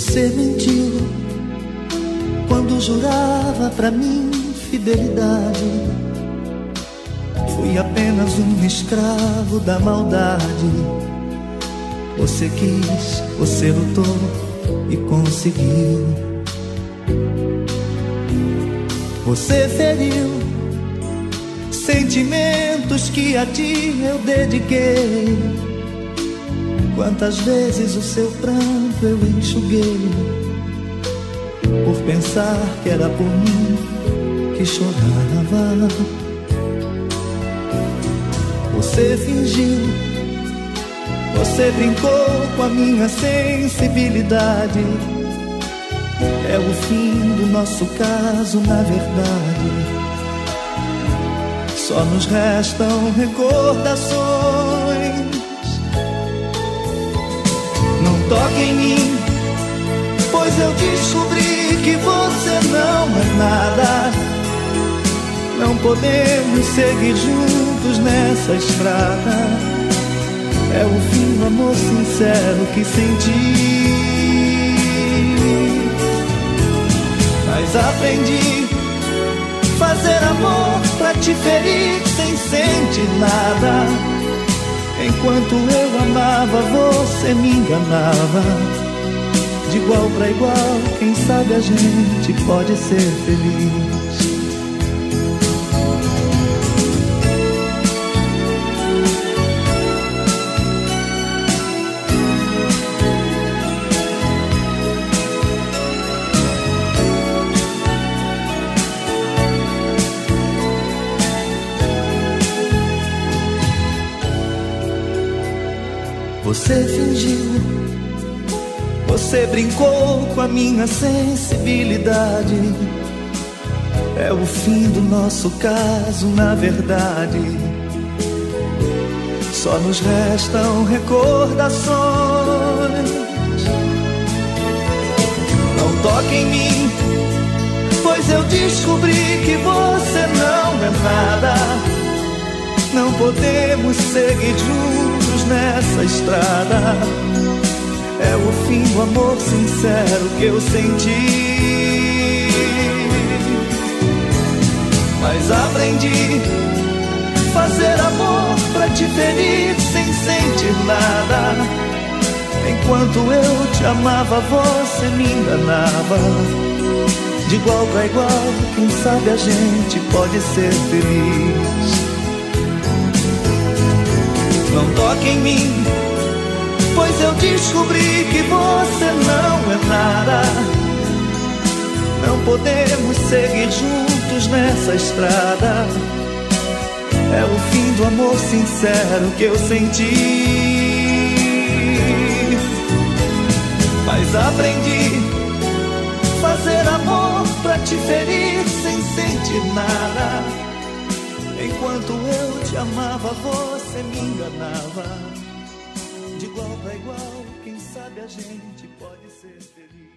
Você mentiu quando jurava pra mim fidelidade. Fui apenas um escravo da maldade. Você quis, você lutou e conseguiu. Você feriu sentimentos que a ti eu dediquei. Quantas vezes o seu pranto eu enxuguei por pensar que era por mim que chorava. Você fingiu, você brincou com a minha sensibilidade. É o fim do nosso caso, na verdade. Só nos restam recordações. Em mim, pois eu descobri que você não é nada. Não podemos seguir juntos nessa estrada. É o fim do amor sincero que senti. Mas aprendi fazer amor pra te ferir sem sentir nada. Enquanto eu amava, você me enganava. De igual para igual, quem sabe a gente pode ser feliz. Você fingiu, você brincou com a minha sensibilidade. É o fim do nosso caso, na verdade. Só nos restam recordações. Não toque em mim, pois eu descobri que você não é nada. Não podemos seguir juntos nessa estrada. É o fim do amor sincero que eu senti. Mas aprendi fazer amor pra te ferir sem sentir nada. Enquanto eu te amava, você me enganava. De igual para igual, quem sabe a gente pode ser feliz. Não toque em mim, pois eu descobri que você não é nada. Não podemos seguir juntos nessa estrada. É o fim do amor sincero que eu senti. Mas aprendi fazer amor pra te ferir sem sentir nada. Enquanto eu te amava, você me enganava. De igual para igual, quem sabe a gente pode ser feliz.